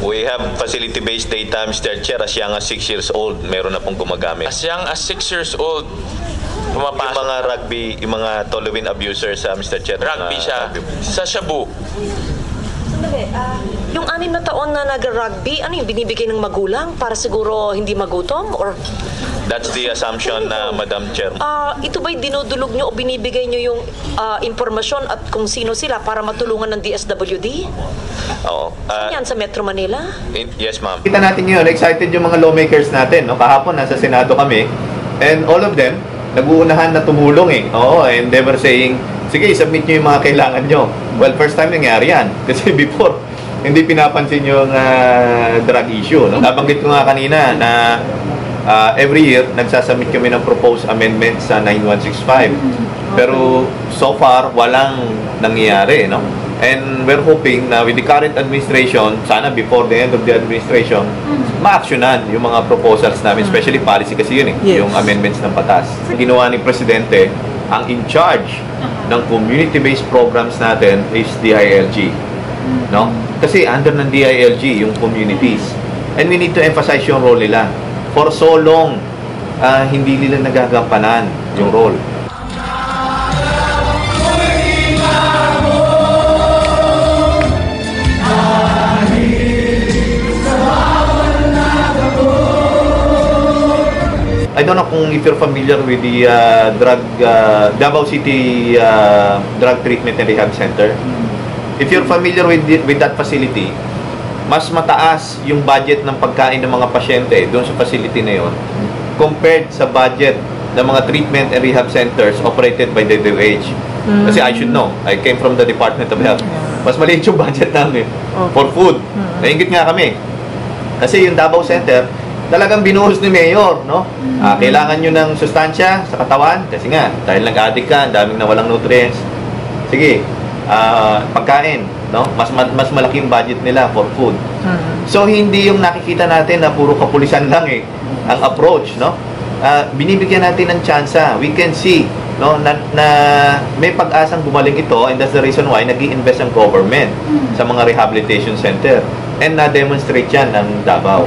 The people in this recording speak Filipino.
We have facility-based data, Mr. Chair, as young as 6 years old, meron na pong gumagamit. As young as 6 years old, Yung pumapasok. mga rugby, yung mga toluene abusers, uh, Mr. Chair. Rugby mga siya. rugby. Sa Shabu. Sandali, ah, yung anim na taon na nag-rugby, ano yung binibigay ng magulang para siguro hindi magutom? Or That's the assumption, na Madam Chair. ah, ito ba'y dinudulog nyo o binibigay nyo yung ah, impormasyon at kung sino sila para matulungan ng DSWD? Oo. Uh, Yan sa Metro Manila? in- yes, ma'am. Kita natin ngayon, excited yung mga lawmakers natin. No? Kahapon, nasa Senado kami. And all of them, nag-uunahan na tumulong eh. Oo, and they were saying, sige, submit nyo yung mga kailangan nyo. Well, first time nangyari yan. Kasi before, hindi pinapansin yung ah, drug issue. No? Nabanggit ko nga kanina na ah, every year, nagsasubmit kami ng proposed amendment sa 9165. Pero so far, walang nangyayari. No? And we're hoping na with the current administration, sana before the end of the administration, ma-actionan yung mga proposals namin, especially policy kasi yun eh, Yes. yung amendments ng batas. Ginawa ni Presidente, ang in charge ng community-based programs natin is DILG. No? Kasi under ng DILG yung communities. And we need to emphasize yung role nila. For so long, ah, hindi nila nagagampanan yung role. I don't know kung if you're familiar with the uh, drug uh, Davao City uh, Drug Treatment and Rehab Center. If you're familiar with the- with that facility, mas mataas yung budget ng pagkain ng mga pasyente doon sa facility na yon compared sa budget ng mga treatment and rehab centers operated by the DOH. Kasi I should know. I came from the Department of Health. Mas maliit yung budget namin for food. Nainggit nga kami. Kasi yung Davao Center, talagang binuhos ni Mayor, no? Ah, kailangan nyo ng sustansya sa katawan kasi nga, dahil nag-addict ka, ang daming nawalang nutrients. Sige, ah, pagkain, no? Mas ma- mas malaki yung budget nila for food. So hindi yung nakikita natin na puro kapulisan lang eh ang approach, no? Ah, binibigyan natin ng tsansa. We can see no na, na may pag-asang gumaling ito and that's the reason why nag invest ang government sa mga rehabilitation center and na-demonstrate yan ng Davao.